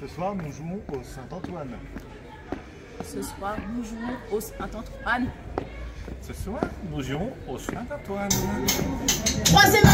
Ce soir, nous jouons au Saint-Antoine. Ce soir, nous jouons au Saint-Antoine. Ce soir, nous jouons au Saint-Antoine. Troisième